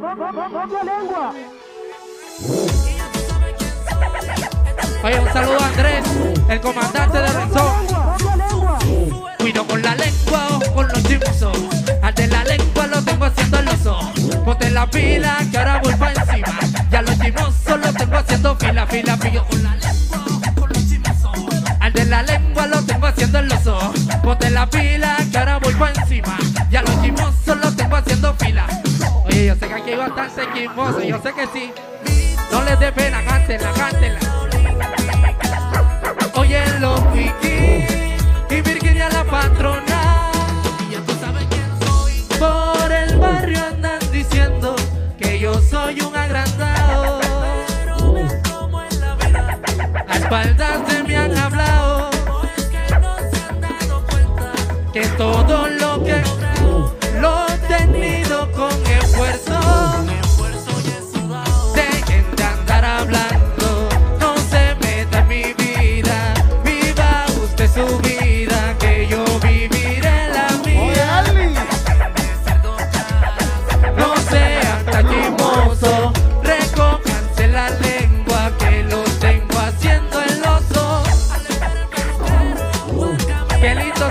Oye, un saludo a Andrés, el comandante de Rezón. Cuido con la lengua o con los chismosos. Al de la lengua lo tengo haciendo el oso. Ponte la pila que ahora voy pa' encima. Ya los chismosos lo tengo haciendo fila, fila, fila. con la lengua o con los chismosos. Al de la lengua lo tengo haciendo el oso. Ponte la pila aquí hay bastante chismosos, yo sé que sí. No les dé pena, cántela, cántela. Oye, los Wiki y Virginia la patrona. Por el barrio andan diciendo que yo soy un agrandado. A espaldas de me han hablado. Que todo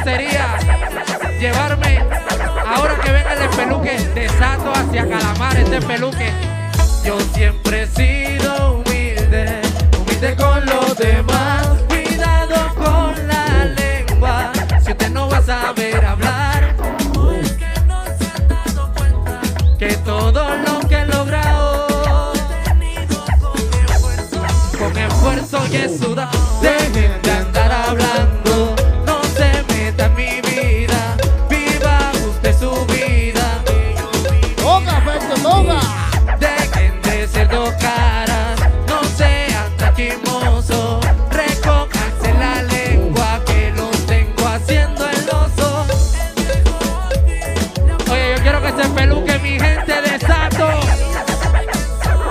sería llevarme, ahora que venga el peluque, de Sato hacia Calamar, este peluque. Yo siempre he chismosos. Recójanse la lengua que los tengo haciendo el oso. Oye, yo quiero que se peluque mi gente de Sato.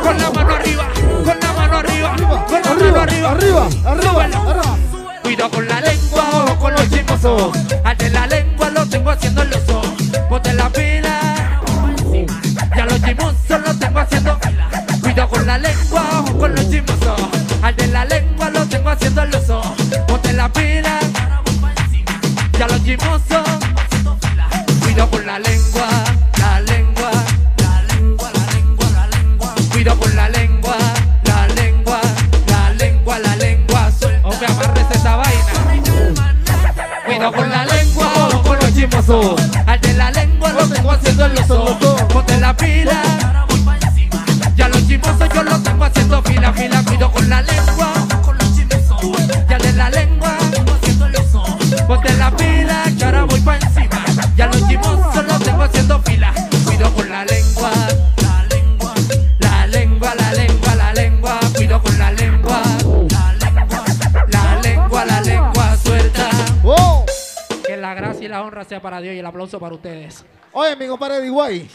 Con la mano arriba, con la mano arriba, con la mano Arriba, arriba. arriba, arriba. Cuidado con la lengua, ojo con los chismosos. Al de la lengua lo tengo haciendo el haciendo el. Ponte la pila. Ya los chismosos. Cuidado con la lengua, la lengua, la lengua, la lengua, la lengua. Cuidado con la lengua, la lengua, la lengua, la lengua. Hombre, amarres esa vaina. Cuidado con la lengua, con los chismosos. Al de la lengua lo tengo haciendo el oso. Ponte la pila. Ya los chismosos yo los tengo haciendo fila, fila. Cuidado con la lengua, la gracia y la honra sea para Dios y el aplauso para ustedes. Oye, mi compadre de Iguay.